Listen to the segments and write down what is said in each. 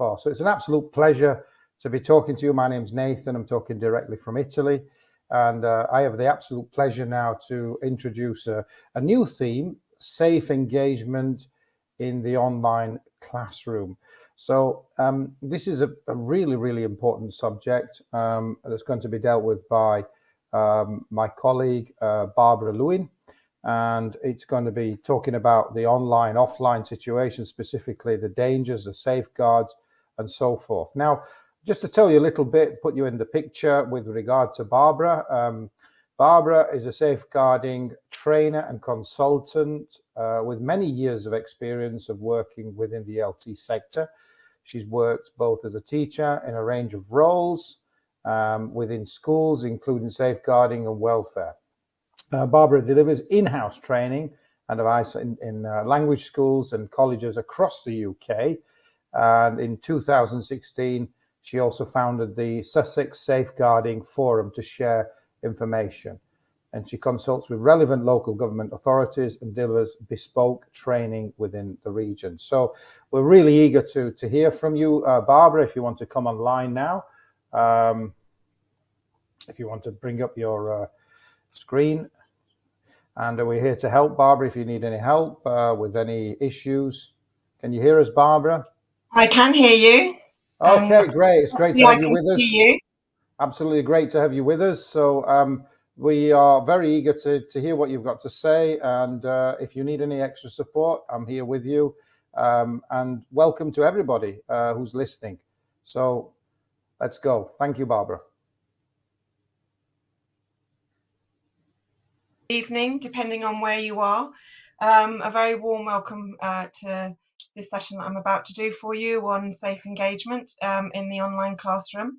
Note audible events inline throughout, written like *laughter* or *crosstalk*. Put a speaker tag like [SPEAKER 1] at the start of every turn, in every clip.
[SPEAKER 1] for. So it's an absolute pleasure to be talking to you. My name's Nathan. I'm talking directly from Italy. And uh, I have the absolute pleasure now to introduce a, a new theme safe engagement in the online classroom. So, um, this is a, a, really, really important subject um, that's going to be dealt with by um, my colleague, uh, Barbara Lewin. And it's going to be talking about the online offline situation, specifically the dangers, the safeguards, and so forth. Now, just to tell you a little bit, put you in the picture with regard to Barbara. Um, Barbara is a safeguarding trainer and consultant uh, with many years of experience of working within the ELT sector. She's worked both as a teacher in a range of roles um, within schools, including safeguarding and welfare. Uh, Barbara delivers in-house training and advice in, in uh, language schools and colleges across the UK. And in 2016, she also founded the Sussex Safeguarding Forum to share information. And she consults with relevant local government authorities and delivers bespoke training within the region. So we're really eager to, to hear from you, uh, Barbara, if you want to come online now. Um, if you want to bring up your uh, screen. And we're here to help, Barbara, if you need any help uh, with any issues. Can you hear us, Barbara?
[SPEAKER 2] I can hear you.
[SPEAKER 1] Okay, um, great. It's great to have you with us. You. Absolutely great to have you with us. So um, we are very eager to, to hear what you've got to say. And uh, if you need any extra support, I'm here with you. Um, and welcome to everybody uh, who's listening. So let's go. Thank you, Barbara.
[SPEAKER 2] Evening, depending on where you are. Um, a very warm welcome uh, to this session that I'm about to do for you on safe engagement um, in the online classroom.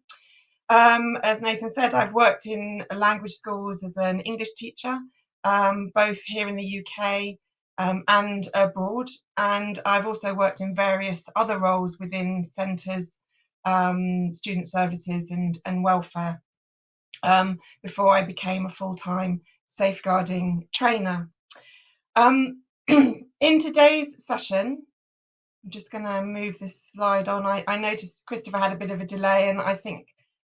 [SPEAKER 2] Um, as Nathan said, I've worked in language schools as an English teacher, um, both here in the UK um, and abroad. And I've also worked in various other roles within centres, um, student services, and, and welfare before I became a full time safeguarding trainer. Um, *clears throat* in today's session, I'm just going to move this slide on. I, I noticed Christopher had a bit of a delay, and I think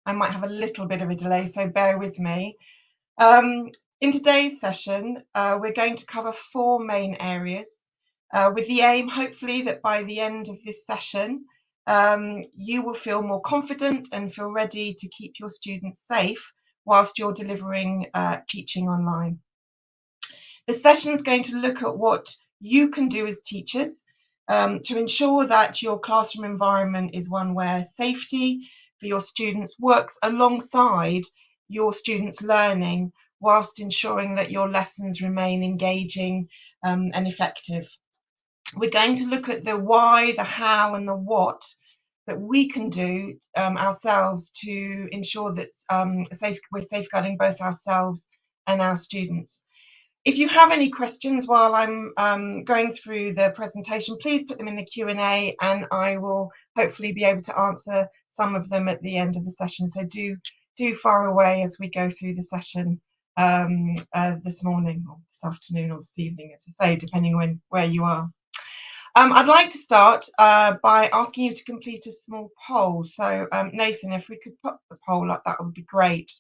[SPEAKER 2] I might have a little bit of a delay, so bear with me. Um, in today's session, uh, we're going to cover four main areas uh, with the aim, hopefully, that by the end of this session, um, you will feel more confident and feel ready to keep your students safe whilst you're delivering uh, teaching online. The session is going to look at what you can do as teachers um, to ensure that your classroom environment is one where safety for your students works alongside your students' learning whilst ensuring that your lessons remain engaging um, and effective. We're going to look at the why, the how, and the what that we can do um, ourselves to ensure that um, safe, we're safeguarding both ourselves and our students. If you have any questions while I'm um, going through the presentation, please put them in the Q&A and I will hopefully be able to answer some of them at the end of the session. So do, do far away as we go through the session um, uh, this morning or this afternoon or this evening, as I say, depending on where you are. Um, I'd like to start uh, by asking you to complete a small poll. So um, Nathan, if we could put the poll up, that would be great.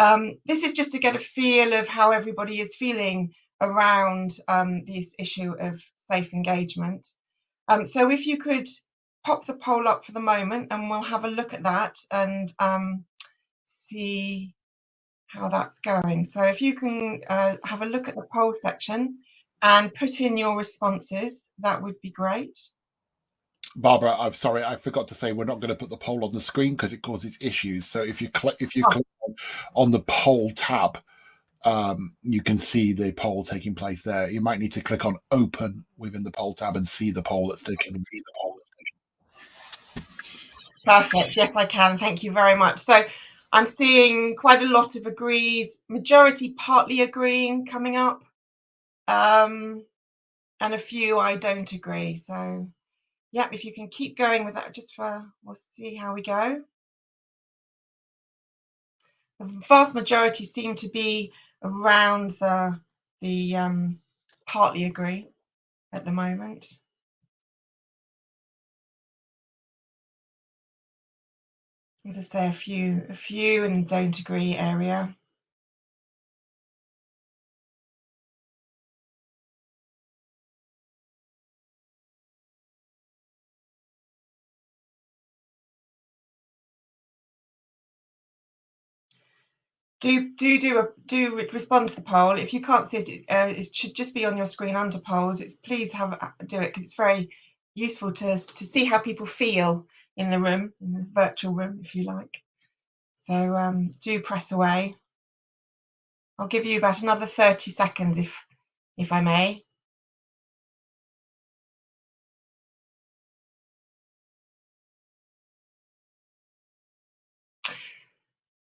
[SPEAKER 2] Um, this is just to get a feel of how everybody is feeling around um, this issue of safe engagement. Um, so if you could pop the poll up for the moment and we'll have a look at that and um, see how that's going. So if you can uh, have a look at the poll section and put in your responses, that would be great.
[SPEAKER 3] Barbara, I'm sorry, I forgot to say we're not going to put the poll on the screen because it causes issues. So if you click, if you oh. click on, the poll tab, um, you can see the poll taking place there. You might need to click on open within the poll tab and see the poll that's taking.
[SPEAKER 2] Perfect. Yes, I can. Thank you very much. So I'm seeing quite a lot of agrees, majority partly agreeing coming up, um, and a few I don't agree. So yeah, if you can keep going with that just for, we'll see how we go the vast majority seem to be around the the um, partly agree at the moment. As I say, a few, a few and don't agree area. Do do do a, do respond to the poll. If you can't see it, uh, it should just be on your screen under polls. It's please have do it because it's very useful to to see how people feel in the room, in the virtual room, if you like. So um, do press away. I'll give you about another 30 seconds if if I may.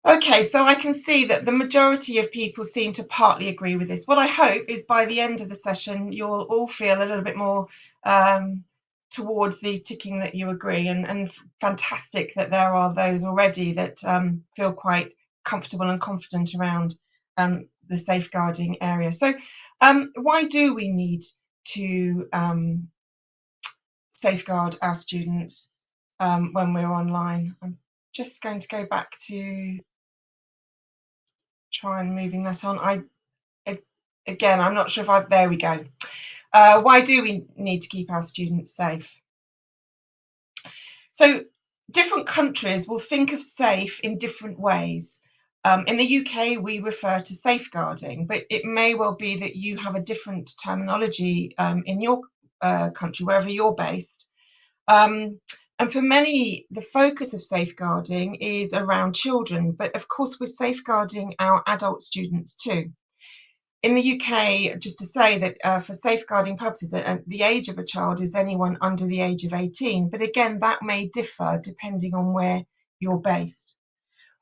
[SPEAKER 2] Okay, so I can see that the majority of people seem to partly agree with this. What I hope is by the end of the session, you'll all feel a little bit more um, towards the ticking that you agree, and, and fantastic that there are those already that um, feel quite comfortable and confident around um, the safeguarding area. So, um, why do we need to um, safeguard our students um, when we're online? I'm just going to go back to try and moving that on. I again, I'm not sure if I there we go. Uh, why do we need to keep our students safe? So different countries will think of safe in different ways. Um, in the UK, we refer to safeguarding, but it may well be that you have a different terminology um, in your uh, country, wherever you're based. Um, and for many, the focus of safeguarding is around children, but of course, we're safeguarding our adult students too. In the UK, just to say that uh, for safeguarding purposes, uh, the age of a child is anyone under the age of 18. But again, that may differ depending on where you're based.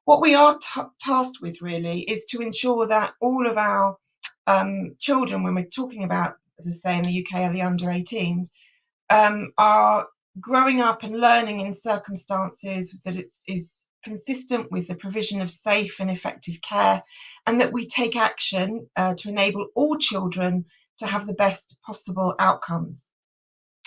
[SPEAKER 2] What we are tasked with really is to ensure that all of our um, children, when we're talking about, as I say, in the UK, are the under 18s, um, are growing up and learning in circumstances that it's is consistent with the provision of safe and effective care, and that we take action uh, to enable all children to have the best possible outcomes.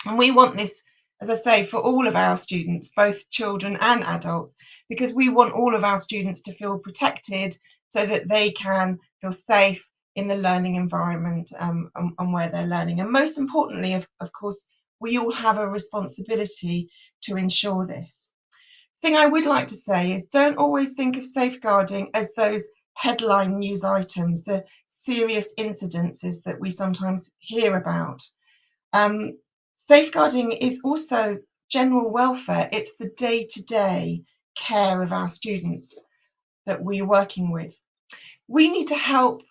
[SPEAKER 2] And we want this, as I say, for all of our students, both children and adults, because we want all of our students to feel protected so that they can feel safe in the learning environment um, and, and, where they're learning. And most importantly, of, of course, we all have a responsibility to ensure this. Thing I would like to say is don't always think of safeguarding as those headline news items, the serious incidences that we sometimes hear about. Um, safeguarding is also general welfare, it's the day to day care of our students that we're working with. We need to help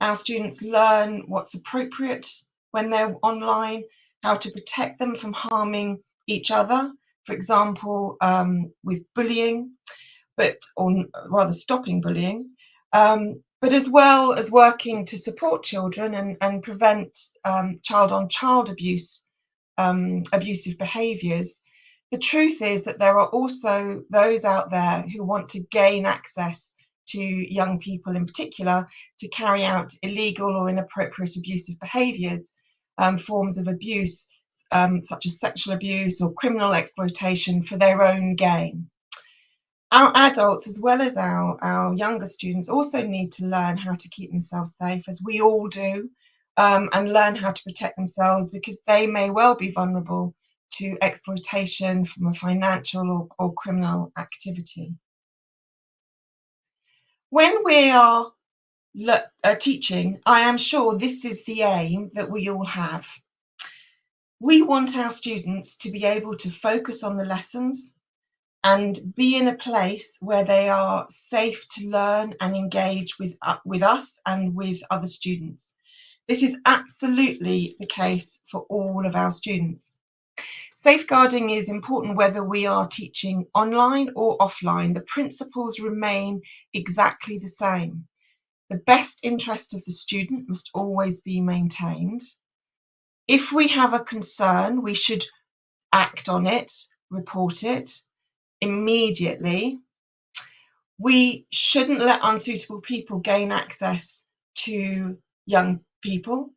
[SPEAKER 2] our students learn what's appropriate when they're online how to protect them from harming each other, for example, um, with bullying, but or rather stopping bullying, um, but as well as working to support children and, and prevent um, child on child abuse, um, abusive behaviours. The truth is that there are also those out there who want to gain access to young people in particular to carry out illegal or inappropriate abusive behaviours um, forms of abuse, um, such as sexual abuse or criminal exploitation, for their own gain. Our adults, as well as our, our younger students, also need to learn how to keep themselves safe, as we all do, um, and learn how to protect themselves because they may well be vulnerable to exploitation from a financial or, or criminal activity. When we are uh, teaching, I am sure this is the aim that we all have. We want our students to be able to focus on the lessons and be in a place where they are safe to learn and engage with, uh, with us and with other students. This is absolutely the case for all of our students. Safeguarding is important whether we are teaching online or offline. The principles remain exactly the same. The best interest of the student must always be maintained. If we have a concern, we should act on it, report it immediately. We shouldn't let unsuitable people gain access to young people.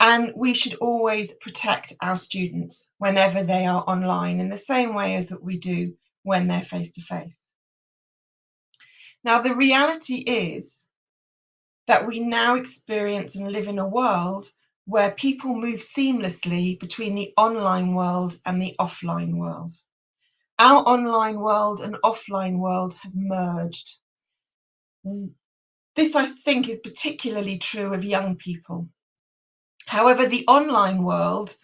[SPEAKER 2] And we should always protect our students whenever they are online in the same way as that we do when they're face to face. Now, the reality is that we now experience and live in a world where people move seamlessly between the online world and the offline world. Our online world and offline world has merged. This, I think, is particularly true of young people. However, the online world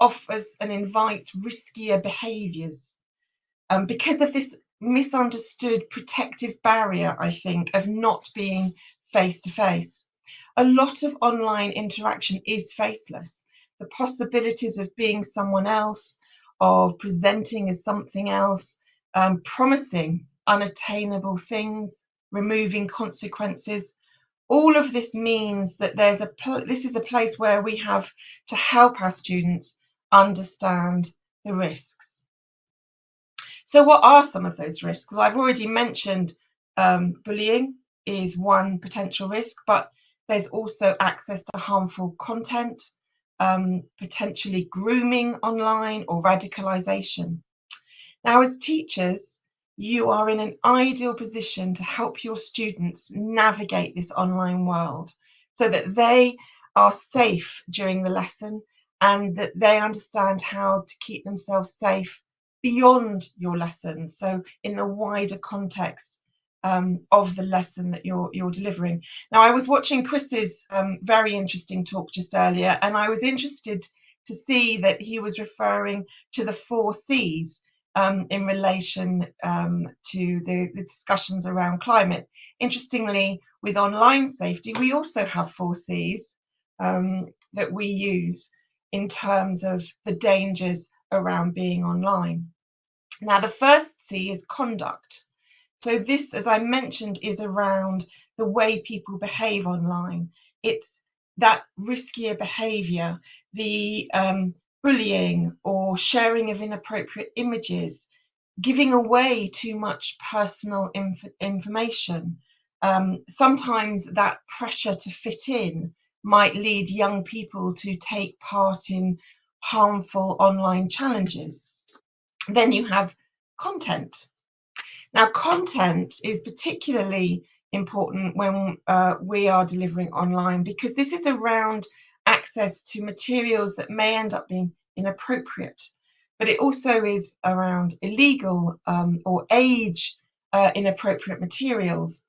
[SPEAKER 2] offers and invites riskier behaviours. Um, because of this misunderstood protective barrier, I think, of not being face to face. A lot of online interaction is faceless. The possibilities of being someone else, of presenting as something else, um, promising unattainable things, removing consequences. All of this means that there's a this is a place where we have to help our students understand the risks. So, what are some of those risks? I've already mentioned um, bullying is one potential risk, but there's also access to harmful content, um, potentially grooming online or radicalization. Now, as teachers, you are in an ideal position to help your students navigate this online world so that they are safe during the lesson and that they understand how to keep themselves safe beyond your lesson. So, in the wider context um, of the lesson that you're you're delivering. Now, I was watching Chris's um, very interesting talk just earlier, and I was interested to see that he was referring to the four C's um, in relation um, to the, the discussions around climate. Interestingly, with online safety, we also have four C's um, that we use in terms of the dangers around being online. Now, the first C is conduct. So, this, as I mentioned, is around the way people behave online. It's that riskier behavior, the um, bullying or sharing of inappropriate images, giving away too much personal inf- information. Um, sometimes that pressure to fit in might lead young people to take part in harmful online challenges. Then you have content. Now, content is particularly important when uh, we are delivering online because this is around access to materials that may end up being inappropriate, but it also is around illegal um, or age uh, inappropriate materials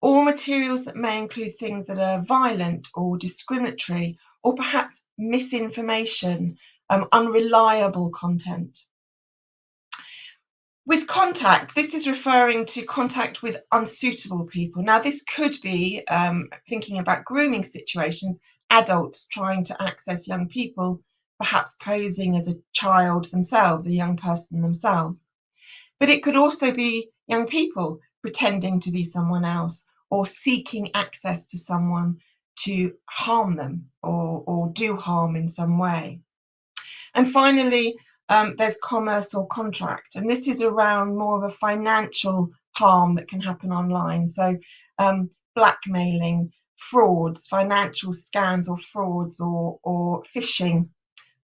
[SPEAKER 2] or materials that may include things that are violent or discriminatory or perhaps misinformation, um, unreliable content. With contact, this is referring to contact with unsuitable people. Now, this could be um, thinking about grooming situations, adults trying to access young people, perhaps posing as a child themselves, a young person themselves. But it could also be young people pretending to be someone else or seeking access to someone to harm them or, or do harm in some way. And finally, um, there's commerce or contract, and this is around more of a financial harm that can happen online. So, um, blackmailing, frauds, financial scams or frauds, or or phishing,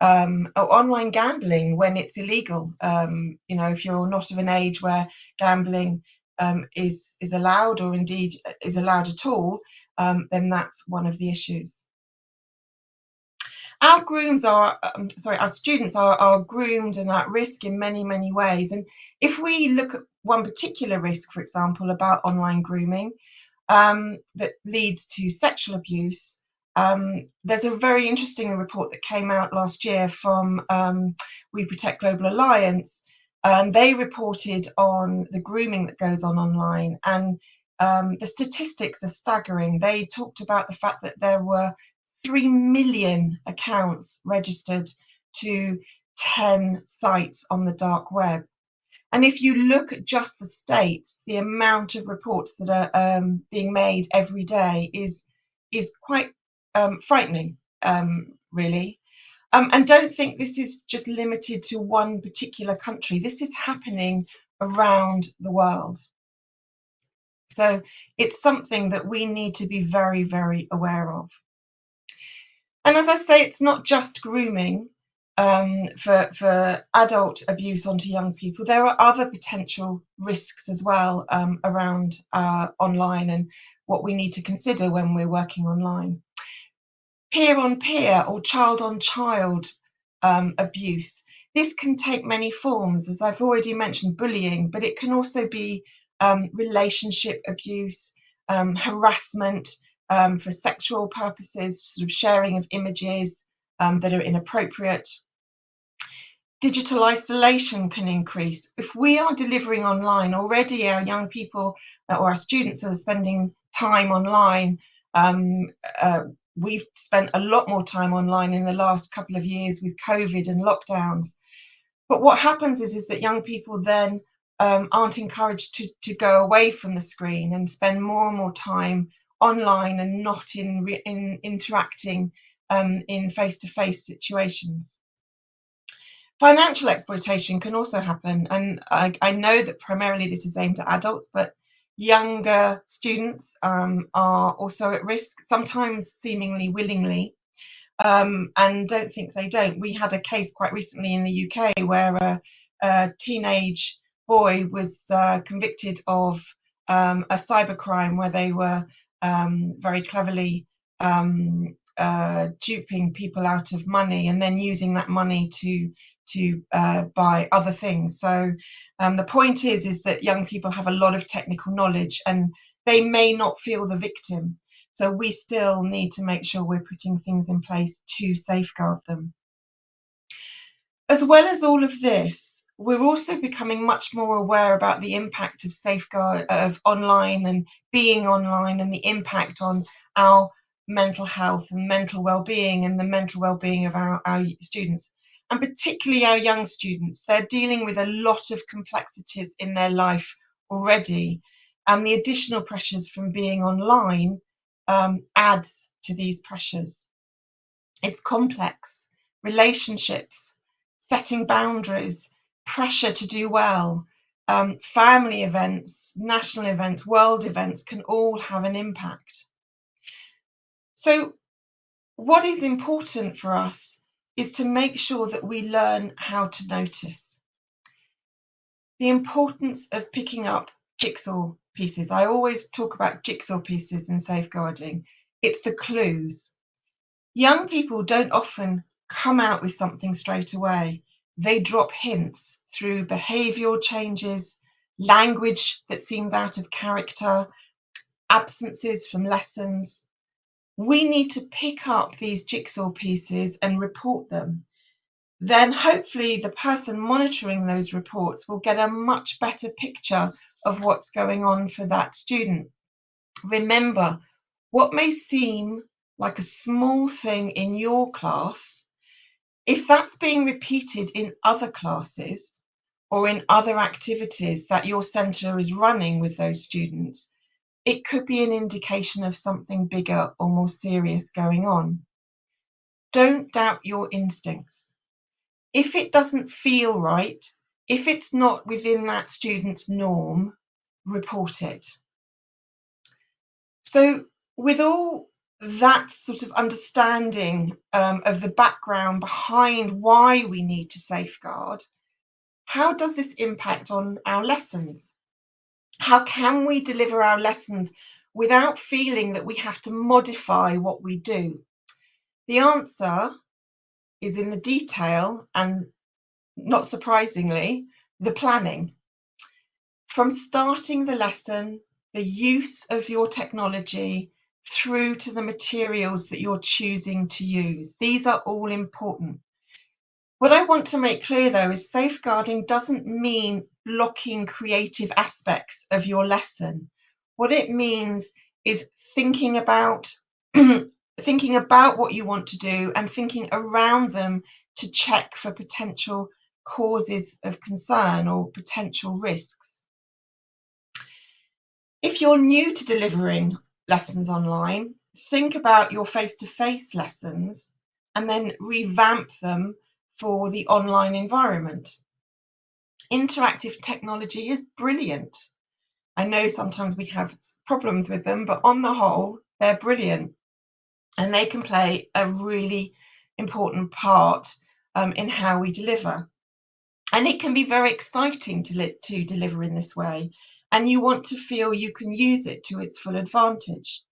[SPEAKER 2] um, or online gambling when it's illegal. Um, you know, if you're not of an age where gambling um, is is allowed or indeed uh, is allowed at all, um, then that's one of the issues. Our grooms are, um, sorry, our students are, are groomed and at risk in many, many ways. And if we look at one particular risk, for example, about online grooming um, that leads to sexual abuse, um, there's a very interesting report that came out last year from um, WeProtect Global Alliance and they reported on the grooming that goes on online. And um, the statistics are staggering. They talked about the fact that there were 3 million accounts registered to 10 sites on the dark web. And if you look at just the states, the amount of reports that are um, being made every day is is quite um, frightening, um, really. Um, and don't think this is just limited to one particular country. This is happening around the world. So it's something that we need to be very, very aware of. And as I say, it's not just grooming. um, for, for adult abuse onto young people, there are other potential risks as well um, around uh, online and what we need to consider when we're working online. Peer on peer or child on child um, abuse. This can take many forms, as I've already mentioned, bullying, but it can also be um, relationship abuse, um, harassment um, for sexual purposes, sort of sharing of images that are inappropriate, digital isolation can increase. If we are delivering online, already our young people or our students are spending time online. Um, uh, we've spent a lot more time online in the last couple of years with COVID and lockdowns. But what happens is, is that young people then um, aren't encouraged to, to go away from the screen and spend more and more time online and not in, in interacting um, in face-to-face situations. Financial exploitation can also happen, and I, I, know that primarily this is aimed at adults, but younger students um, are also at risk, sometimes seemingly willingly, um, and don't think they don't. We had a case quite recently in the UK where a, a teenage boy was uh, convicted of um, a cybercrime where they were um, very cleverly um, uh, duping people out of money and then using that money to to uh, buy other things. So um, the point is, is that young people have a lot of technical knowledge and they may not feel the victim. So we still need to make sure we're putting things in place to safeguard them. As well as all of this, we're also becoming much more aware about the impact of safeguard of online and being online and the impact on our mental health and mental well-being and the mental well-being of our, our students and particularly our young students, they're dealing with a lot of complexities in their life already. And the additional pressures from being online um, adds to these pressures. It's complex, relationships, setting boundaries, pressure to do well, um, family events, national events, world events can all have an impact. So, what is important for us is to make sure that we learn how to notice. The importance of picking up jigsaw pieces. I always talk about jigsaw pieces in safeguarding. It's the clues. Young people don't often come out with something straight away. They drop hints through behavioural changes, language that seems out of character, absences from lessons, we need to pick up these jigsaw pieces and report them. Then hopefully the person monitoring those reports will get a much better picture of what's going on for that student. Remember, what may seem like a small thing in your class, if that's being repeated in other classes or in other activities that your centre is running with those students, it could be an indication of something bigger or more serious going on. Don't doubt your instincts. If it doesn't feel right, if it's not within that student's norm, report it. So, with all that sort of understanding um, of the background behind why we need to safeguard, how does this impact on our lessons? How can we deliver our lessons without feeling that we have to modify what we do? The answer is in the detail and, not surprisingly, the planning. From starting the lesson, the use of your technology, through to the materials that you're choosing to use. These are all important. What I want to make clear though is safeguarding doesn't mean blocking creative aspects of your lesson. What it means is thinking about *clears throat* thinking about what you want to do and thinking around them to check for potential causes of concern or potential risks. If you're new to delivering lessons online, think about your face-to-face lessons and then revamp them for the online environment. Interactive technology is brilliant. I know sometimes we have problems with them, but on the whole, they're brilliant and they can play a really important part um, in how we deliver. And it can be very exciting to, li- to deliver in this way. And you want to feel you can use it to its full advantage.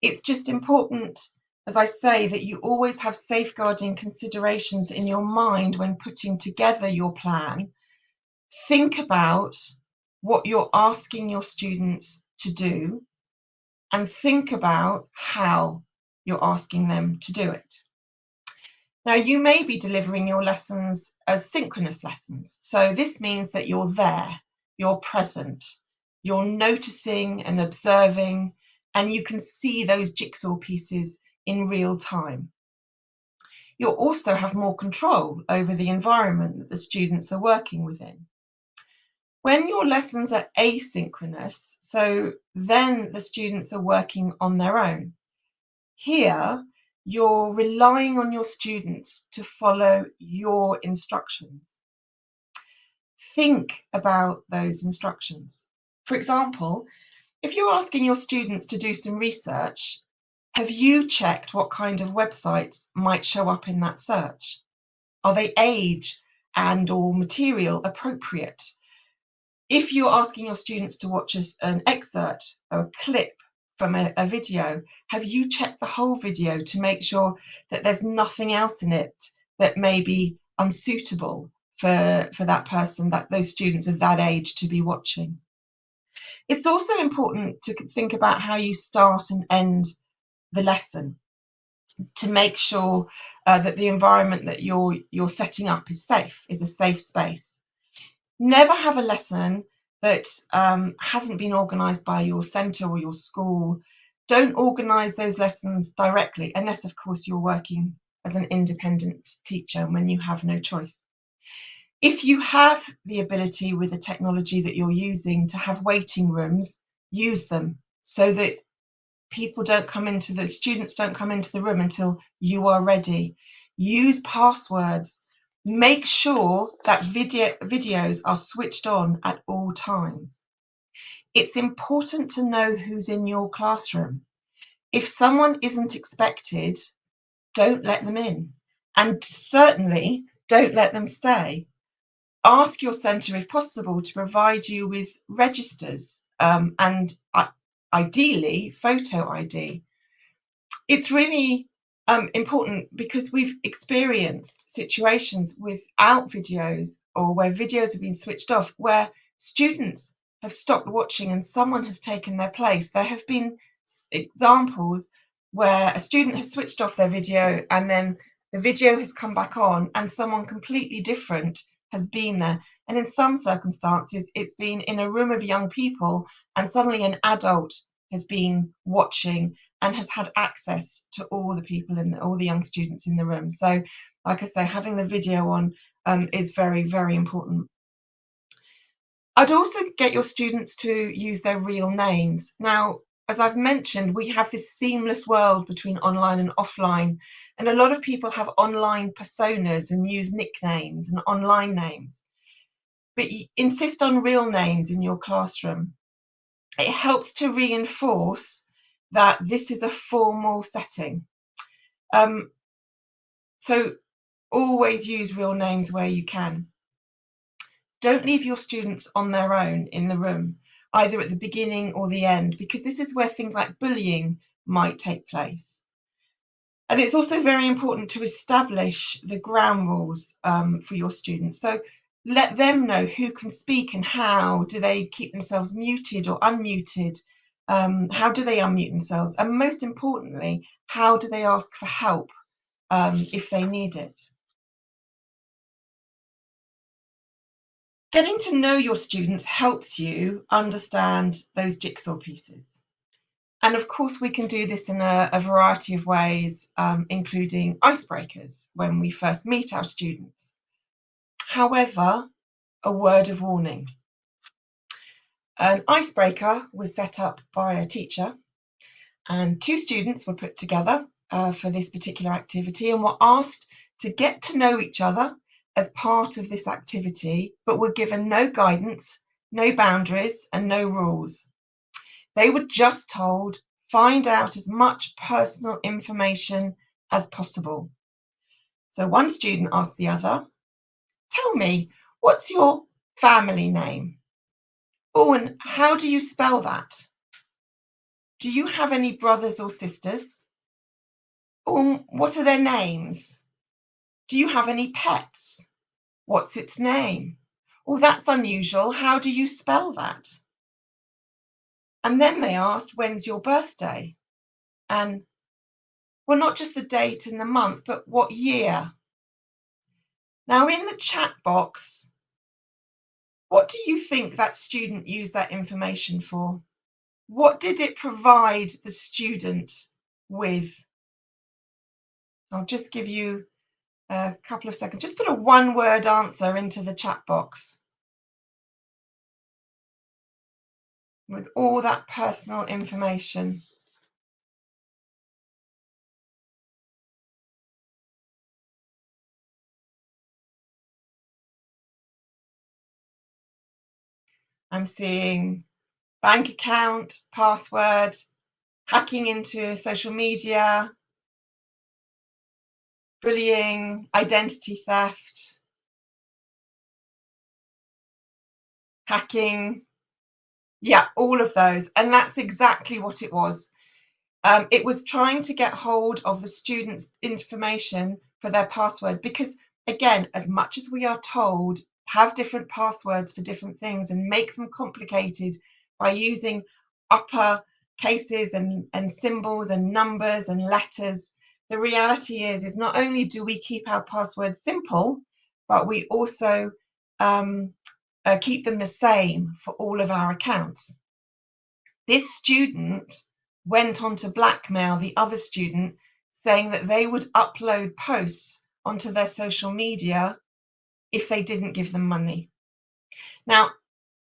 [SPEAKER 2] It's just important, as I say, that you always have safeguarding considerations in your mind when putting together your plan. Think about what you're asking your students to do and think about how you're asking them to do it. Now, you may be delivering your lessons as synchronous lessons. So, this means that you're there, you're present, you're noticing and observing, and you can see those jigsaw pieces in real time. You'll also have more control over the environment that the students are working within. When your lessons are asynchronous, so then the students are working on their own. Here, you're relying on your students to follow your instructions. Think about those instructions. For example, if you're asking your students to do some research, have you checked what kind of websites might show up in that search? Are they age and or material appropriate? if you're asking your students to watch an excerpt or a clip from a, a, video, have you checked the whole video to make sure that there's nothing else in it that may be unsuitable for, for that person, that those students of that age to be watching? It's also important to think about how you start and end the lesson to make sure uh, that the environment that you're you're setting up is safe, is a safe space never have a lesson that um, hasn't been organised by your centre or your school. Don't organise those lessons directly, unless, of course, you're working as an independent teacher when you have no choice. If you have the ability with the technology that you're using to have waiting rooms, use them so that people don't come into the students don't come into the room until you are ready. Use passwords Make sure that video, videos are switched on at all times. It's important to know who's in your classroom. If someone isn't expected, don't let them in. And certainly don't let them stay. Ask your centre, if possible, to provide you with registers um, and uh, ideally photo ID. It's really um, important because we've experienced situations without videos or where videos have been switched off where students have stopped watching and someone has taken their place. There have been examples where a student has switched off their video and then the video has come back on and someone completely different has been there. And in some circumstances, it's been in a room of young people and suddenly an adult has been watching and has had access to all the people and all the young students in the room. So, like I say, having the video on um, is very, very important. I'd also get your students to use their real names. Now, as I've mentioned, we have this seamless world between online and offline, and a lot of people have online personas and use nicknames and online names. But insist on real names in your classroom. It helps to reinforce that this is a formal setting. Um, so always use real names where you can. Don't leave your students on their own in the room, either at the beginning or the end, because this is where things like bullying might take place. And it's also very important to establish the ground rules um, for your students. So let them know who can speak and how. Do they keep themselves muted or unmuted? Um, how do they unmute themselves? And most importantly, how do they ask for help um, if they need it? Getting to know your students helps you understand those jigsaw pieces. And of course, we can do this in a, a variety of ways, um, including icebreakers when we first meet our students. However, a word of warning. An icebreaker was set up by a teacher, and two students were put together uh, for this particular activity and were asked to get to know each other as part of this activity, but were given no guidance, no boundaries, and no rules. They were just told find out as much personal information as possible. So one student asked the other, Tell me, what's your family name? Oh, and how do you spell that? Do you have any brothers or sisters? Oh, what are their names? Do you have any pets? What's its name? Oh, that's unusual. How do you spell that? And then they asked, When's your birthday? And well, not just the date and the month, but what year? Now, in the chat box, what do you think that student used that information for? What did it provide the student with? I'll just give you a couple of seconds. Just put a one word answer into the chat box. with all that personal information. I'm seeing bank account, password, hacking into social media, bullying, identity theft, hacking, yeah, all of those. And that's exactly what it was. Um, it was trying to get hold of the students' information for their password because, again, as much as we are told, have different passwords for different things and make them complicated by using upper cases and, and symbols and numbers and letters. The reality is, is not only do we keep our passwords simple, but we also um, uh, keep them the same for all of our accounts. This student went on to blackmail the other student, saying that they would upload posts onto their social media if they didn't give them money. Now,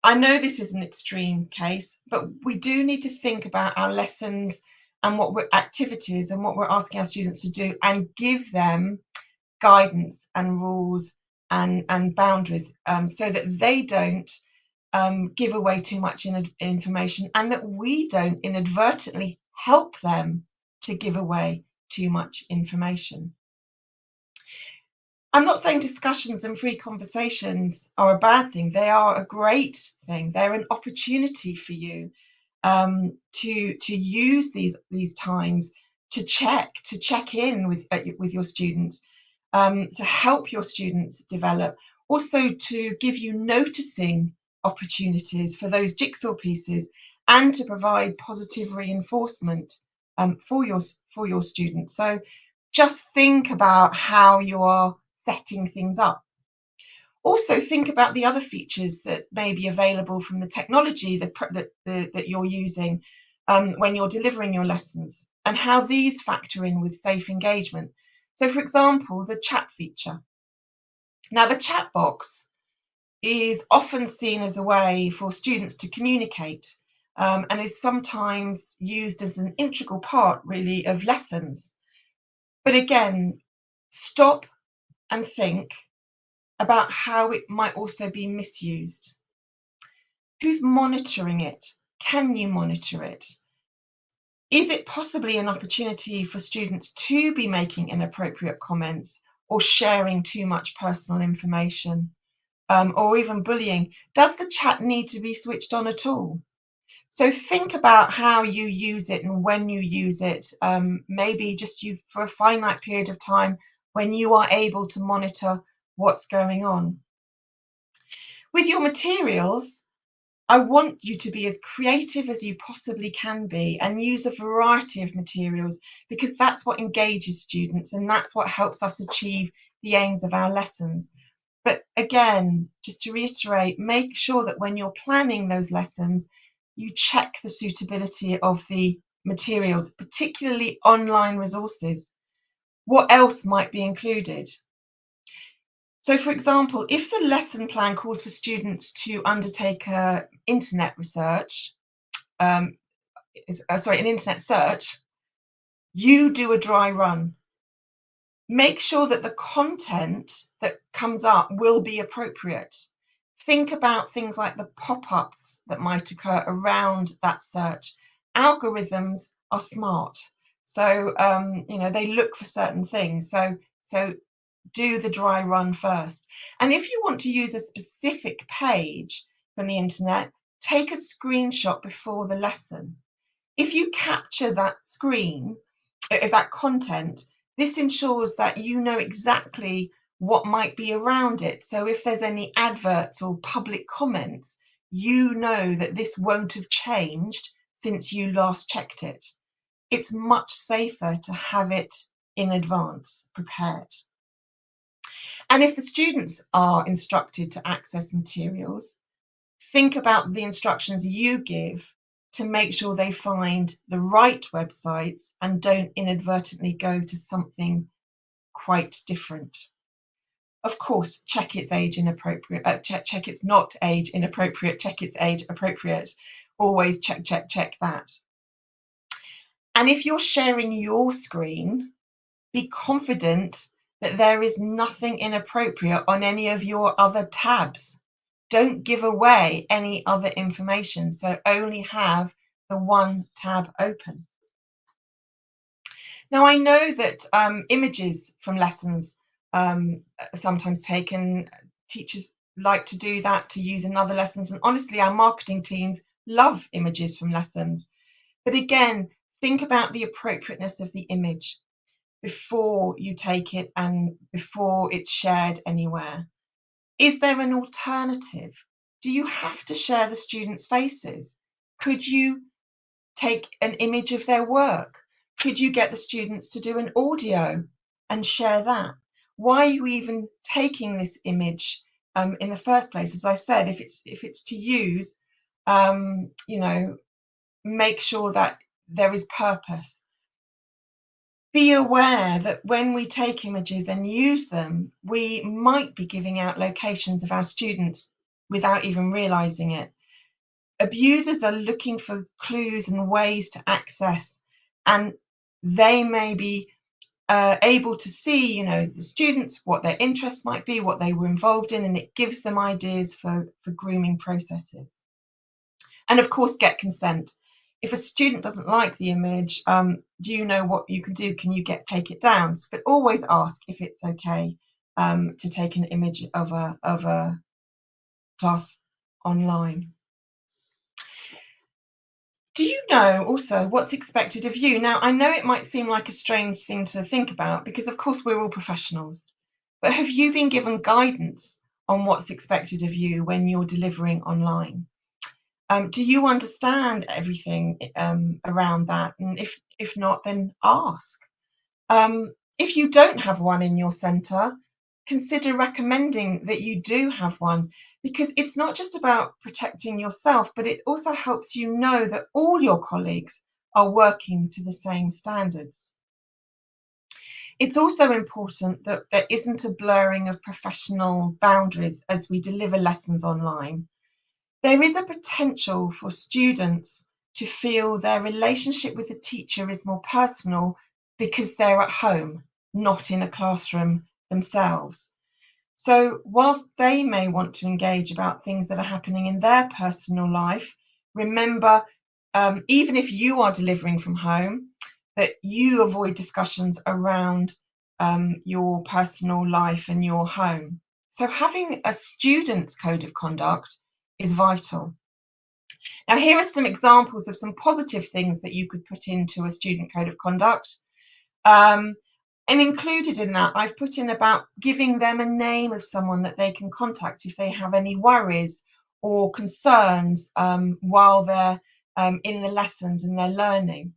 [SPEAKER 2] I know this is an extreme case, but we do need to think about our lessons and what we're activities and what we're asking our students to do and give them guidance and rules and, and boundaries um, so that they don't um, give away too much in, information and that we don't inadvertently help them to give away too much information. I'm not saying discussions and free conversations are a bad thing. They are a great thing. They're an opportunity for you um, to to use these these times to check to check in with with your students um, to help your students develop, also to give you noticing opportunities for those jigsaw pieces and to provide positive reinforcement um, for your for your students. So just think about how you are setting things up. Also think about the other features that may be available from the technology that, that, that, you're using um, when you're delivering your lessons and how these factor in with safe engagement. So, for example, the chat feature. Now, the chat box is often seen as a way for students to communicate um, and is sometimes used as an integral part, really, of lessons. But again, stop and think about how it might also be misused. Who's monitoring it? Can you monitor it? Is it possibly an opportunity for students to be making inappropriate comments or sharing too much personal information um, or even bullying? Does the chat need to be switched on at all? So think about how you use it and when you use it. Um, maybe just you for a finite period of time when you are able to monitor what's going on. With your materials, I want you to be as creative as you possibly can be and use a variety of materials because that's what engages students and that's what helps us achieve the aims of our lessons. But again, just to reiterate, make sure that when you're planning those lessons, you check the suitability of the materials, particularly online resources. What else might be included? So, for example, if the lesson plan calls for students to undertake a internet research, um, uh, sorry, an internet search, you do a dry run. Make sure that the content that comes up will be appropriate. Think about things like the pop ups that might occur around that search. Algorithms are smart. So, um, you know, they look for certain things. So, so do the dry run first. And if you want to use a specific page from the internet, take a screenshot before the lesson. If you capture that screen, if that content, this ensures that you know exactly what might be around it. So if there's any adverts or public comments, you know that this won't have changed since you last checked it. It's much safer to have it in advance prepared. And if the students are instructed to access materials, think about the instructions you give to make sure they find the right websites and don't inadvertently go to something quite different. Of course, check its age inappropriate, uh, check, check it's not age inappropriate, check its age appropriate. Always check, check, check that. And if you're sharing your screen, be confident that there is nothing inappropriate on any of your other tabs. Don't give away any other information. So only have the one tab open. Now, I know that um, images from lessons um, sometimes taken. Teachers like to do that to use in other lessons. And honestly, our marketing teams love images from lessons. But again, think about the appropriateness of the image before you take it and before it's shared anywhere. Is there an alternative? Do you have to share the students' faces? Could you take an image of their work? Could you get the students to do an audio and share that? Why are you even taking this image um, in the first place? As I said, if it's if it's to use, um, you know, make sure that there is purpose be aware that when we take images and use them, we might be giving out locations of our students without even realizing it. Abusers are looking for clues and ways to access, and they may be uh, able to see, you know, the students, what their interests might be, what they were involved in, and it gives them ideas for, for grooming processes. And of course, get consent if a student doesn't like the image, um, do you know what you can do? Can you get take it down? But always ask if it's okay um, to take an image of a of a class online. Do you know also what's expected of you? Now, I know it might seem like a strange thing to think about because, of course, we're all professionals, but have you been given guidance on what's expected of you when you're delivering online? Um, do you understand everything um, around that? And if if not, then ask. Um, if you don't have one in your centre, consider recommending that you do have one because it's not just about protecting yourself, but it also helps you know that all your colleagues are working to the same standards. It's also important that there isn't a blurring of professional boundaries as we deliver lessons online there is a potential for students to feel their relationship with the teacher is more personal because they're at home, not in a classroom themselves. So, whilst they may want to engage about things that are happening in their personal life, remember, um, even if you are delivering from home, that you avoid discussions around um, your personal life and your home. So, having a student's code of conduct is vital. Now, here are some examples of some positive things that you could put into a student code of conduct. Um, and included in that, I've put in about giving them a name of someone that they can contact if they have any worries or concerns um, while they're um, in the lessons and they're learning.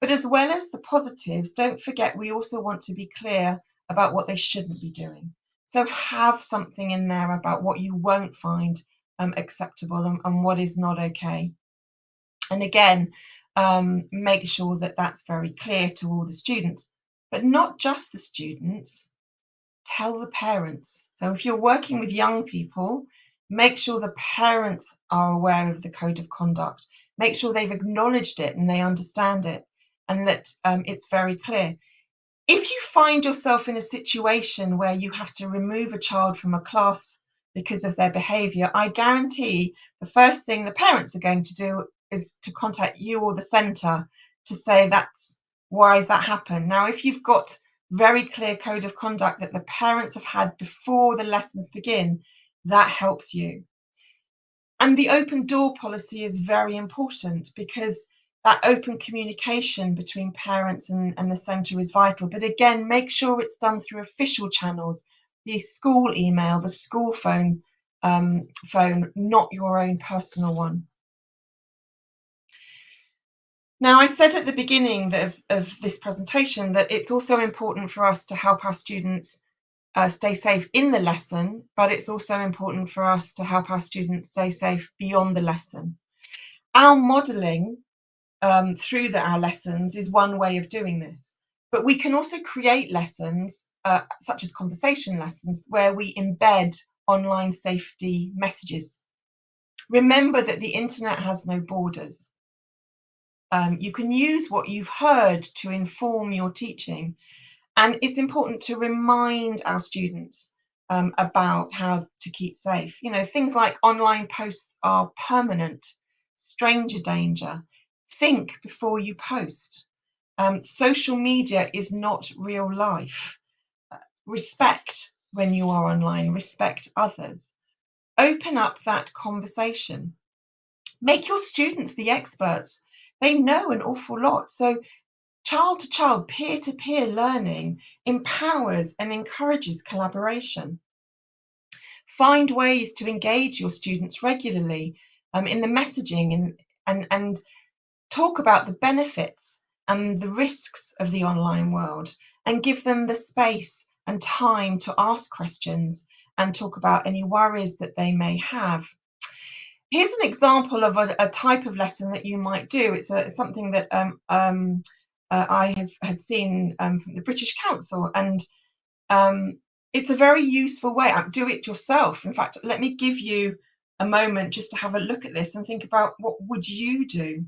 [SPEAKER 2] But as well as the positives, don't forget we also want to be clear about what they shouldn't be doing. So have something in there about what you won't find um, acceptable and, and, what is not okay. And again, um, make sure that that's very clear to all the students, but not just the students. Tell the parents. So if you're working with young people, make sure the parents are aware of the code of conduct. Make sure they've acknowledged it and they understand it, and that um, it's very clear. If you find yourself in a situation where you have to remove a child from a class because of their behavior, I guarantee the first thing the parents are going to do is to contact you or the centre to say that's why has that happened. Now, if you've got very clear code of conduct that the parents have had before the lessons begin, that helps you. And the open door policy is very important because that open communication between parents and, and the centre is vital. But again, make sure it's done through official channels, the school email, the school phone, um, phone, not your own personal one. Now, I said at the beginning of, of this presentation that it's also important for us to help our students uh, stay safe in the lesson, but it's also important for us to help our students stay safe beyond the lesson. Our modelling um, through the, our lessons is one way of doing this, but we can also create lessons, uh, such as conversation lessons, where we embed online safety messages. Remember that the internet has no borders. Um, you can use what you've heard to inform your teaching. And it's important to remind our students um, about how to keep safe. You know, things like online posts are permanent, stranger danger. Think before you post. Um, social media is not real life. Respect when you are online, respect others. Open up that conversation. Make your students the experts they know an awful lot. So, child to child, peer to peer learning empowers and encourages collaboration. Find ways to engage your students regularly um, in the messaging and, and, and talk about the benefits and the risks of the online world and give them the space and time to ask questions and talk about any worries that they may have here's an example of a, a, type of lesson that you might do. It's, a, something that um, um, uh, I have had seen um, from the British Council, and um, it's a very useful way. Uh, do it yourself. In fact, let me give you a moment just to have a look at this and think about what would you do.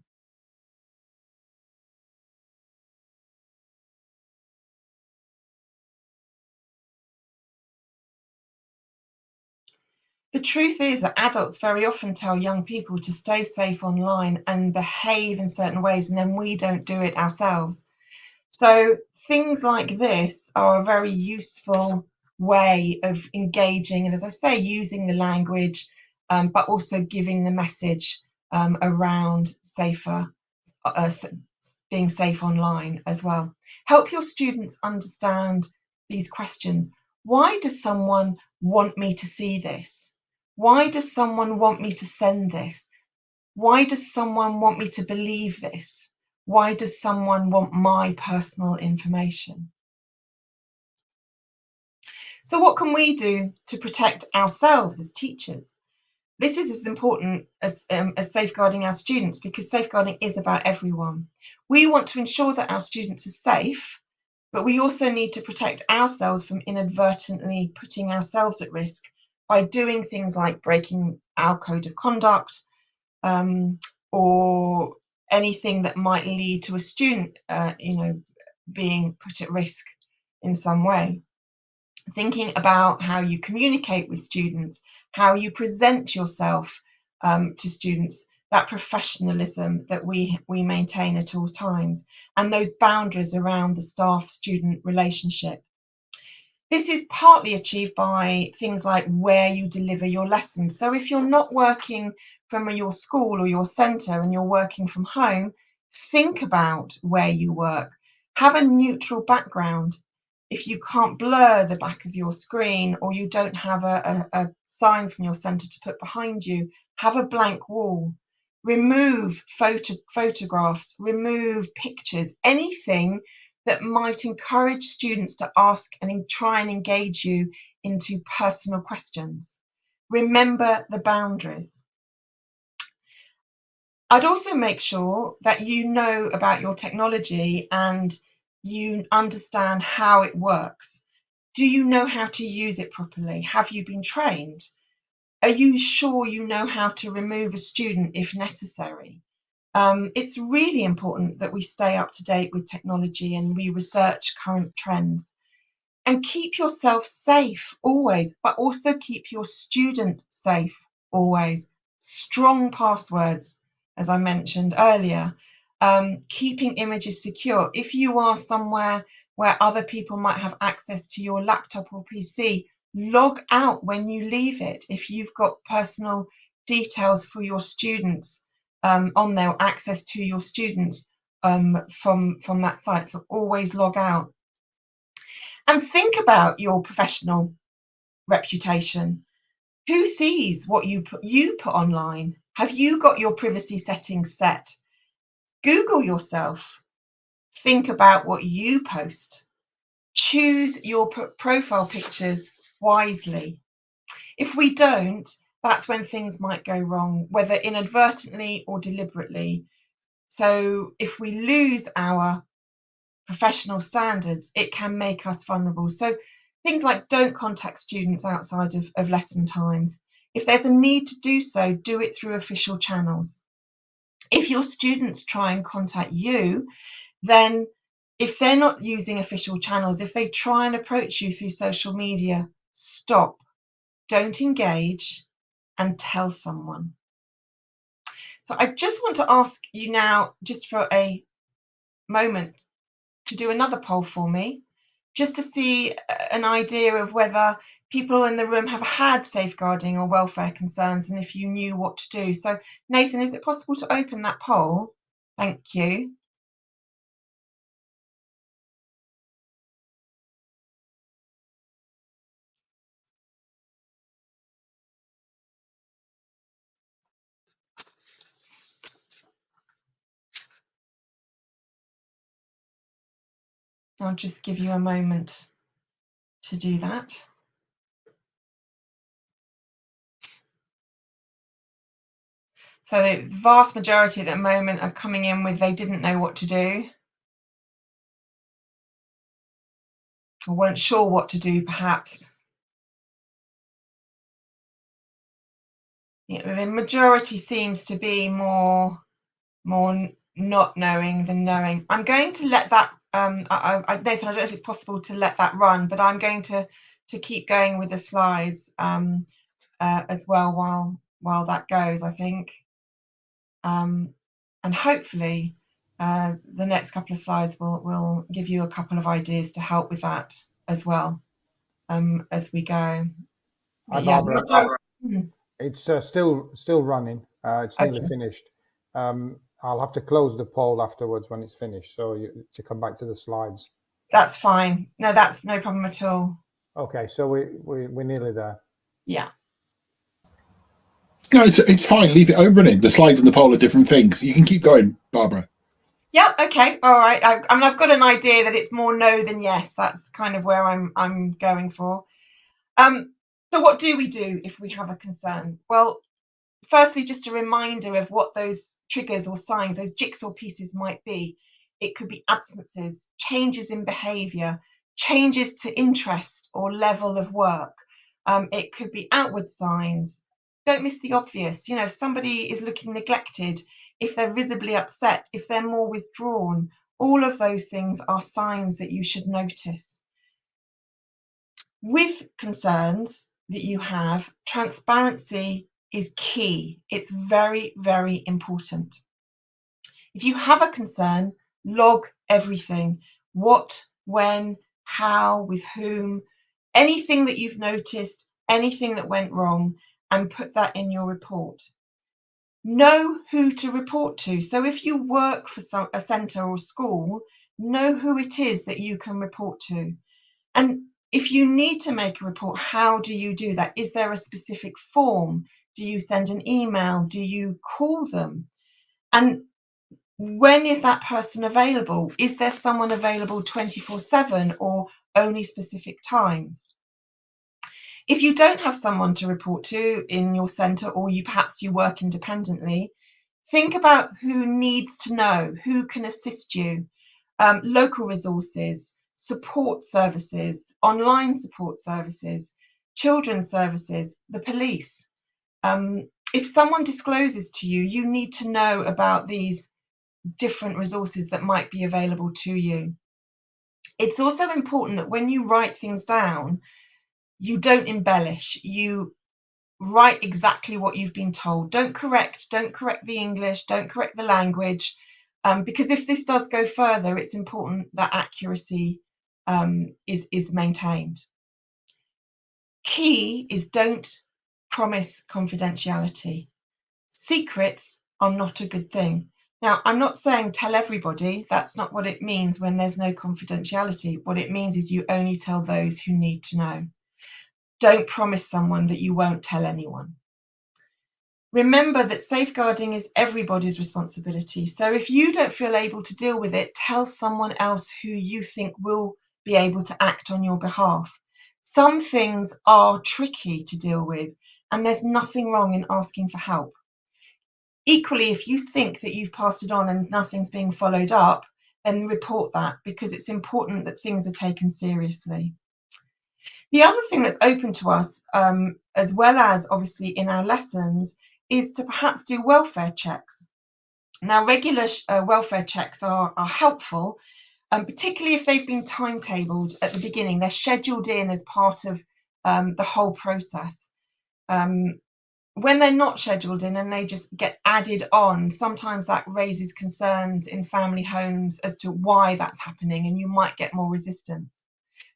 [SPEAKER 2] The truth is that adults very often tell young people to stay safe online and behave in certain ways, and then we don't do it ourselves. So, things like this are a very useful way of engaging, and as I say, using the language, um, but also giving the message um, around safer, uh, being safe online as well. Help your students understand these questions. Why does someone want me to see this? Why does someone want me to send this? Why does someone want me to believe this? Why does someone want my personal information? So, what can we do to protect ourselves as teachers? This is as important as, um, as safeguarding our students because safeguarding is about everyone. We want to ensure that our students are safe, but we also need to protect ourselves from inadvertently putting ourselves at risk by doing things like breaking our code of conduct um, or anything that might lead to a student, uh, you know, being put at risk in some way. Thinking about how you communicate with students, how you present yourself um, to students, that professionalism that we we maintain at all times, and those boundaries around the staff-student relationship. This is partly achieved by things like where you deliver your lessons. So if you're not working from your school or your centre and you're working from home, think about where you work. Have a neutral background. If you can't blur the back of your screen or you don't have a, a, a sign from your centre to put behind you, have a blank wall. Remove photo, photographs, remove pictures, anything that might encourage students to ask and try and engage you into personal questions. Remember the boundaries. I'd also make sure that you know about your technology and you understand how it works. Do you know how to use it properly? Have you been trained? Are you sure you know how to remove a student if necessary? Um, it's really important that we stay up to date with technology and we research current trends. And keep yourself safe always, but also keep your student safe always. Strong passwords, as I mentioned earlier. Um, keeping images secure. If you are somewhere where other people might have access to your laptop or PC. Log out when you leave it. If you've got personal details for your students um, on there, access to your students um, from, from that site, so always log out. And think about your professional reputation. Who sees what you put, you put online? Have you got your privacy settings set? Google yourself. Think about what you post. Choose your profile pictures wisely. If we don't, that's when things might go wrong, whether inadvertently or deliberately. So if we lose our professional standards, it can make us vulnerable. So things like don't contact students outside of, of lesson times. If there's a need to do so, do it through official channels. If your students try and contact you, then if they're not using official channels, if they try and approach you through social media, stop, don't engage, and tell someone. So I just want to ask you now, just for a moment, to do another poll for me, just to see uh, an idea of whether people in the room have had safeguarding or welfare concerns and if you knew what to do. So, Nathan, is it possible to open that poll? Thank you. I'll just give you a moment to do that. So the vast majority at the moment are coming in with they didn't know what to do. Or weren't sure what to do, perhaps. Yeah, the majority seems to be more more not knowing than knowing. I'm going to let that um, I, I, Nathan, I don't know if it's possible to let that run, but I'm going to to keep going with the slides um, uh, as well while while that goes. I think, um, and hopefully, uh, the next couple of slides will will give you a couple of ideas to help with that as well um, as we go.
[SPEAKER 1] Yeah, Barbara. Hmm. It's uh, still still running. Uh, it's nearly okay. finished. Um, I'll have to close the poll afterwards when it's finished, so you, to come back to the slides.
[SPEAKER 2] That's fine. No, that's no problem at all.
[SPEAKER 1] Okay, so we, we we're nearly there.
[SPEAKER 2] Yeah.
[SPEAKER 3] No, it's it's fine. Leave it opening. The slides and the poll are different things. You can keep going, Barbara.
[SPEAKER 2] Yeah. Okay. All right. I, I mean, I've got an idea that it's more no than yes. That's kind of where I'm I'm going for. Um. So, what do we do if we have a concern? Well, firstly, just a reminder of what those triggers or signs, those jigsaw pieces might be. It could be absences, changes in behavior, changes to interest or level of work. Um, it could be outward signs. Don't miss the obvious. You know, if somebody is looking neglected, if they're visibly upset, if they're more withdrawn, all of those things are signs that you should notice. With concerns that you have, transparency is key. It's very, very important. If you have a concern, log everything what, when, how, with whom, anything that you've noticed, anything that went wrong, and put that in your report. Know who to report to. So if you work for some, a centre or school, know who it is that you can report to. And if you need to make a report, how do you do that? Is there a specific form? Do you send an email? Do you call them? And when is that person available? Is there someone available 24 7 or only specific times? If you don't have someone to report to in your centre or you perhaps you work independently, think about who needs to know, who can assist you, um, local resources, support services, online support services, children's services, the police um, if someone discloses to you, you need to know about these different resources that might be available to you. It's also important that when you write things down, you don't embellish. You write exactly what you've been told. Don't correct, don't correct the English, don't correct the language. Um, because if this does go further, it's important that accuracy um, is is maintained. Key is don't promise confidentiality. Secrets are not a good thing. Now, I'm not saying tell everybody. That's not what it means when there's no confidentiality. What it means is you only tell those who need to know. Don't promise someone that you won't tell anyone. Remember that safeguarding is everybody's responsibility. So if you don't feel able to deal with it, tell someone else who you think will be able to act on your behalf. Some things are tricky to deal with, and there's nothing wrong in asking for help. Equally, if you think that you've passed it on and nothing's being followed up, then report that because it's important that things are taken seriously. The other thing that's open to us, um, as well as obviously in our lessons, is to perhaps do welfare checks. Now, regular uh, welfare checks are, are helpful, um, particularly if they've been timetabled at the beginning. They're scheduled in as part of um, the whole process. Um, when they're not scheduled in and they just get added on, sometimes that raises concerns in family homes as to why that's happening, and you might get more resistance.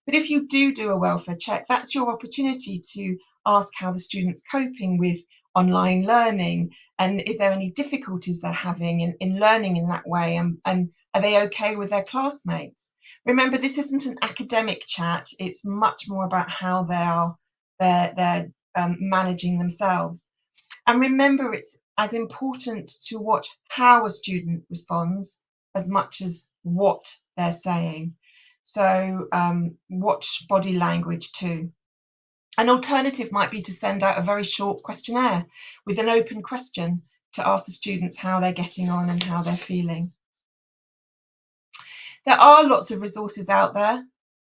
[SPEAKER 2] But if you do do a welfare check, that's your opportunity to ask how the student's coping with online learning and is there any difficulties they're having in, in learning in that way and, and are they okay with their classmates remember this isn't an academic chat it's much more about how they are they're, they're um, managing themselves. And remember it's as important to watch how a student responds as much as what they're saying. So um, watch body language too. An alternative might be to send out a very short questionnaire with an open question to ask the students how they're getting on and how they're feeling. There are lots of resources out there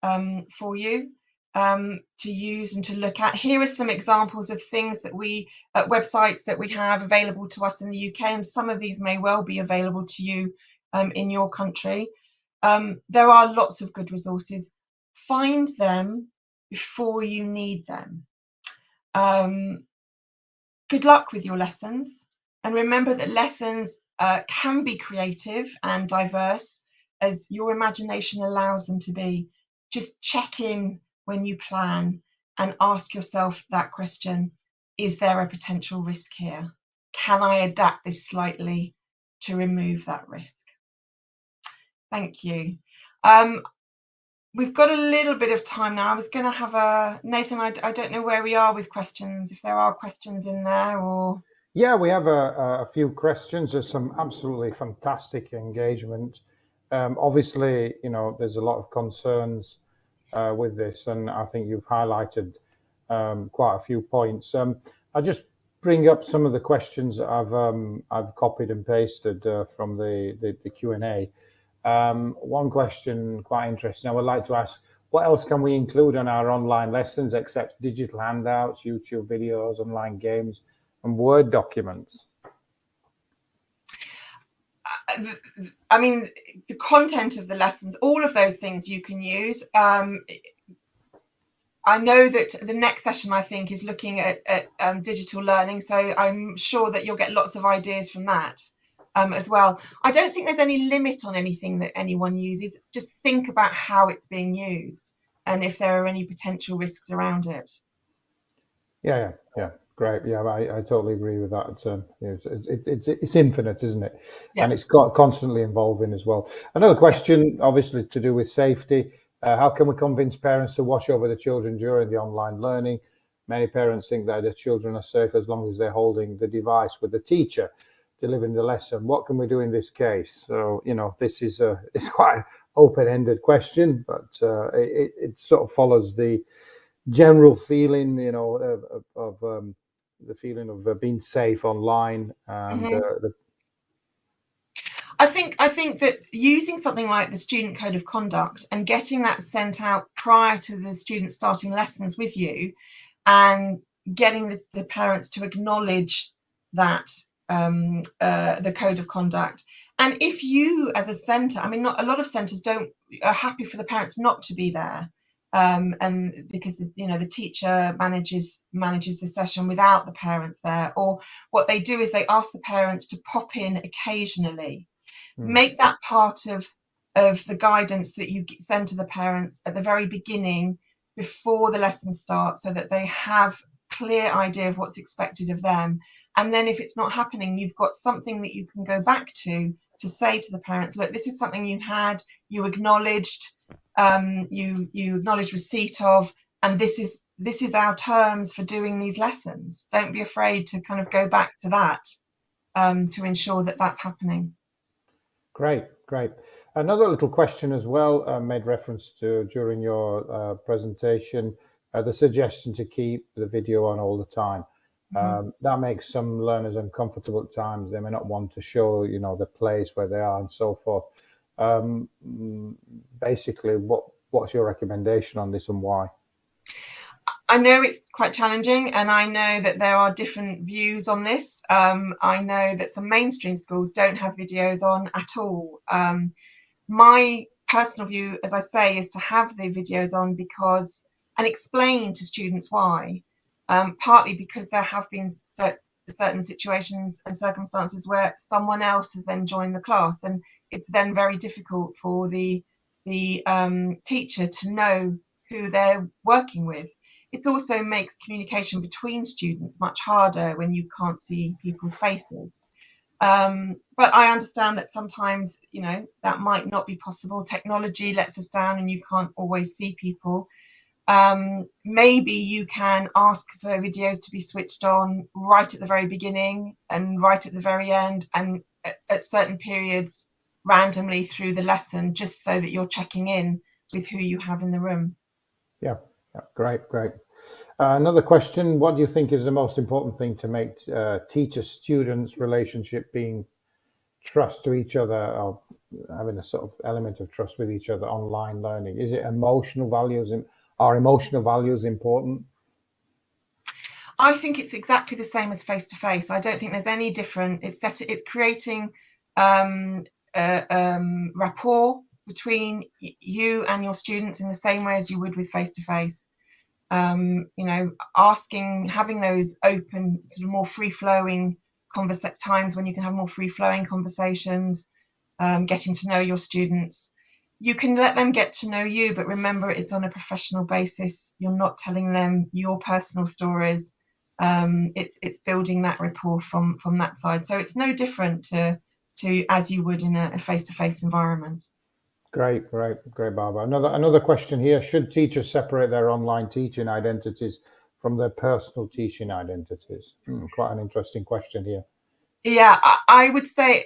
[SPEAKER 2] um, for you um, to use and to look at. Here are some examples of things that we, uh, websites that we have available to us in the UK, and some of these may well be available to you um, in your country. Um, there are lots of good resources. Find them before you need them. Um, good luck with your lessons. And remember that lessons uh, can be creative and diverse as your imagination allows them to be. Just check in when you plan and ask yourself that question Is there a potential risk here? Can I adapt this slightly to remove that risk? Thank you. Um, we've got a little bit of time now. I was going to have a Nathan. I, I don't know where we are with questions. If there are questions in there, or
[SPEAKER 1] yeah, we have a, a few questions. There's some absolutely fantastic engagement. Um, obviously, you know, there's a lot of concerns uh, with this, and I think you've highlighted um, quite a few points. Um, I just bring up some of the questions that I've um, I've copied and pasted uh, from the the, the Q and A. Um, one question, quite interesting. I would like to ask, what else can we include on our online lessons except digital handouts, YouTube videos, online games, and Word documents?
[SPEAKER 2] I mean, the content of the lessons, all of those things you can use. Um, I know that the next session, I think, is looking at, at um, digital learning. So I'm sure that you'll get lots of ideas from that um, as well. I don't think there's any limit on anything that anyone uses. Just think about how it's being used and if there are any potential risks around it.
[SPEAKER 1] Yeah, yeah, yeah. Great. Yeah, I, I totally agree with that. Um, it's, it's, it's, it's infinite, isn't it? Yeah. And it's got constantly evolving as well. Another question, obviously, to do with safety. Uh, how can we convince parents to watch over the children during the online learning? Many parents think that their children are safe as long as they're holding the device with the teacher delivering the lesson. What can we do in this case? So, you know, this is a *laughs* it's quite an open-ended question, but uh, it, it sort of follows the general feeling, you know, of, of, of um, the feeling of uh, being safe online and mm-hmm. uh, the
[SPEAKER 2] I think I think that using something like the student code of conduct and getting that sent out prior to the students starting lessons with you and getting the, the parents to acknowledge that um, uh, the code of conduct. And if you, as a centre, I mean, not a lot of centres don't are happy for the parents not to be there, um, and because you know the teacher manages manages the session without the parents there. Or what they do is they ask the parents to pop in occasionally, mm. make that part of of the guidance that you send to the parents at the very beginning before the lesson starts so that they have clear idea of what's expected of them and then if it's not happening you've got something that you can go back to to say to the parents look this is something you had you acknowledged um, you you acknowledge receipt of and this is this is our terms for doing these lessons don't be afraid to kind of go back to that um, to ensure that that's happening
[SPEAKER 1] great great Another little question as well uh, made reference to during your uh, presentation, uh, the suggestion to keep the video on all the time. Mm-hmm. Um, that makes some learners uncomfortable at times. They may not want to show, you know, the place where they are and so forth. Um, basically, what what's your recommendation on this and why?
[SPEAKER 2] I know it's quite challenging, and I know that there are different views on this. Um, I know that some mainstream schools don't have videos on at all. Um, my personal view, as I say, is to have the videos on because and explain to students why. Um, partly because there have been cert- certain situations and circumstances where someone else has then joined the class, and it's then very difficult for the the um, teacher to know who they're working with. It also makes communication between students much harder when you can't see people's faces. Um, but I understand that sometimes, you know, that might not be possible. Technology lets us down and you can't always see people. Um, maybe you can ask for videos to be switched on right at the very beginning and right at the very end and at, at certain periods randomly through the lesson just so that you're checking in with who you have in the room.
[SPEAKER 1] Yeah, yeah great, great. Uh, another question, what do you think is the most important thing to make uh, teacher-students relationship being trust to each other or having a sort of element of trust with each other online learning? Is it emotional values and are emotional values important?
[SPEAKER 2] I think it's exactly the same as face to face. I don't think there's any different. It's set, it's creating um, um, rapport between you and your students in the same way as you would with face to face you know, asking, having those open, sort of more free flowing conversa- times when you can have more free flowing conversations, um, getting to know your students. You can let them get to know you, but remember it's on a professional basis. You're not telling them your personal stories. Um, it's it's building that rapport from from that side. So it's no different to to as you would in a face to face environment.
[SPEAKER 1] Great, great, great, Barbara. Another another question here: Should teachers separate their online teaching identities from their personal teaching identities? Hmm, quite an interesting question here.
[SPEAKER 2] Yeah, I, I would say,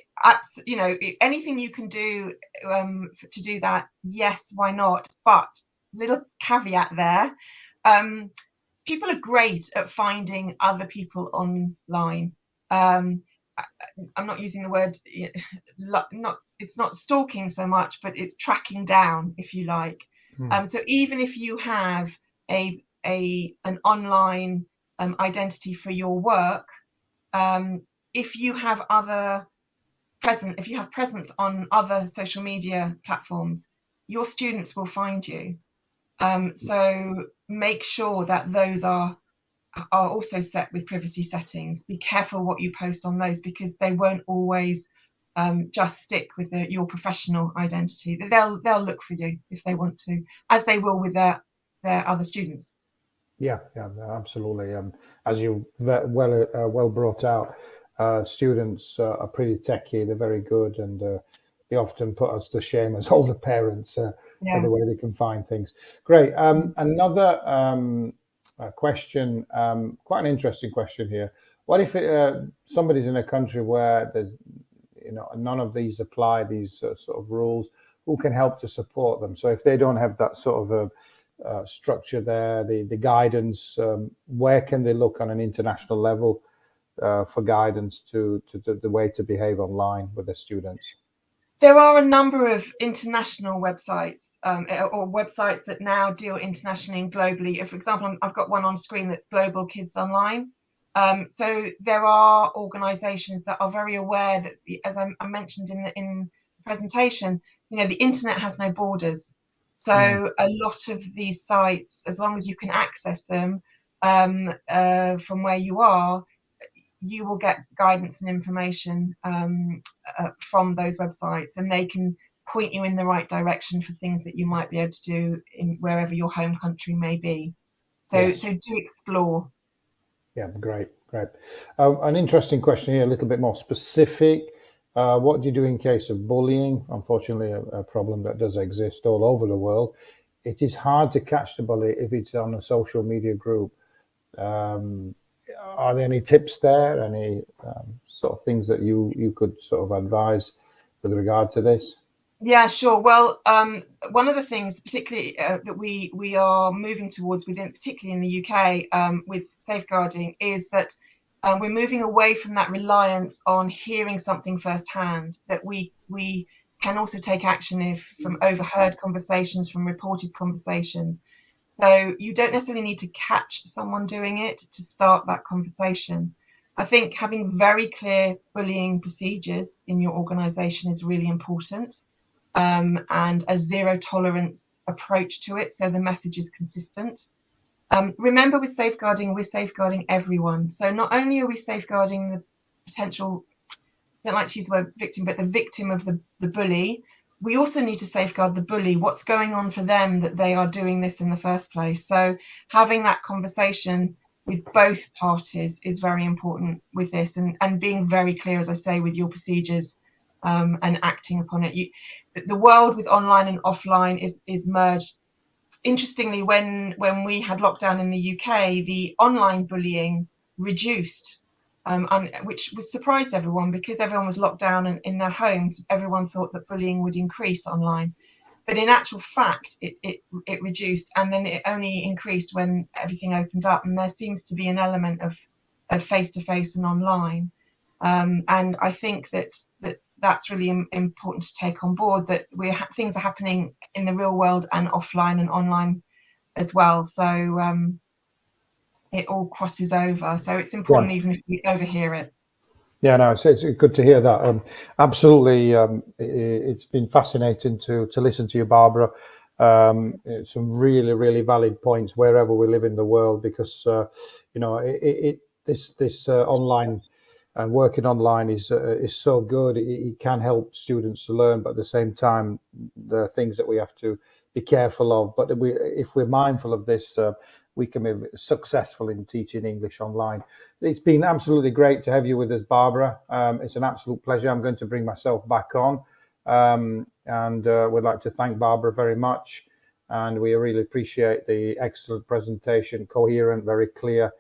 [SPEAKER 2] you know, anything you can do um, to do that, yes, why not? But little caveat there: um, people are great at finding other people online. Um, I'm not using the word not it's not stalking so much, but it's tracking down, if you like. Hmm. Um, so even if you have a a an online um, identity for your work, um, if you have other present, if you have presence on other social media platforms, your students will find you. Um, so make sure that those are are also set with privacy settings. Be careful what you post on those because they won't always um, just stick with the, your professional identity. They'll they'll look for you if they want to, as they will with their their other students.
[SPEAKER 1] Yeah, yeah, absolutely. Um, as you well uh, well brought out, uh, students uh, are pretty techy. They're very good, and uh, they often put us to shame as *laughs* older parents uh, yeah. the way they can find things. Great. Um, another um, question, um, quite an interesting question here. What if it, uh, somebody's in a country where there's you know none of these apply these uh, sort of rules who can help to support them so if they don't have that sort of a, uh, structure there the the guidance um, where can they look on an international level uh, for guidance to, to, to the way to behave online with their students
[SPEAKER 2] there are a number of international websites um, eh, or websites that now deal internationally and globally. For example, I've got one on screen that's Global Kids Online. Um, so there are organisations that are very aware that, as I, I, mentioned in the in the presentation, you know, the internet has no borders. So mm. a lot of these sites, as long as you can access them um, uh, from where you are, you will get guidance and information um, uh, from those websites, and they can point you in the right direction for things that you might be able to do in wherever your home country may be. So, yes. so do explore.
[SPEAKER 1] Yeah, great, great. Um, an interesting question here, a little bit more specific. Uh, what do you do in case of bullying? Unfortunately, a, a, problem that does exist all over the world. It is hard to catch the bully if it's on a social media group. Um, are there any tips there? Any um, sort of things that you you could sort of advise with regard to this?
[SPEAKER 2] Yeah, sure. Well, um, one of the things, particularly uh, that we we are moving towards within, particularly in the UK, um, with safeguarding, is that um, we're moving away from that reliance on hearing something firsthand. That we we can also take action if from overheard conversations, from reported conversations. So you don't necessarily need to catch someone doing it to start that conversation. I think having very clear bullying procedures in your organisation is really important um, and a zero tolerance approach to it. So the message is consistent. Um, remember, with safeguarding, we're safeguarding everyone. So not only are we safeguarding the potential, I don't like to use the word victim, but the victim of the, the bully, we also need to safeguard the bully. What's going on for them that they are doing this in the first place? So having that conversation with both parties is very important with this and, and being very clear, as I say, with your procedures um, and acting upon it. You, the world with online and offline is is merged. Interestingly, when when we had lockdown in the UK, the online bullying reduced, um, and which was surprised everyone because everyone was locked down in, in their homes. Everyone thought that bullying would increase online, but in actual fact, it, it it reduced, and then it only increased when everything opened up. And there seems to be an element of of face to face and online. Um, and I think that that that's really Im- important to take on board. That we ha- things are happening in the real world and offline and online as well. So um, it all crosses over. So it's important yeah. even if we overhear it.
[SPEAKER 1] Yeah, no, it's, it's good to hear that. Um, absolutely, um, it, has been fascinating to to listen to you, Barbara. Um, some really, really valid points wherever we live in the world, because uh, you know it, it this this uh, online and working online is uh, is so good. It, it, can help students to learn, but at the same time, there are things that we have to be careful of. But we, if we're mindful of this, uh, we can be successful in teaching English online. It's been absolutely great to have you with us, Barbara. Um, it's an absolute pleasure. I'm going to bring myself back on, um, and uh, we'd like to thank Barbara very much. And we really appreciate the excellent presentation, coherent, very clear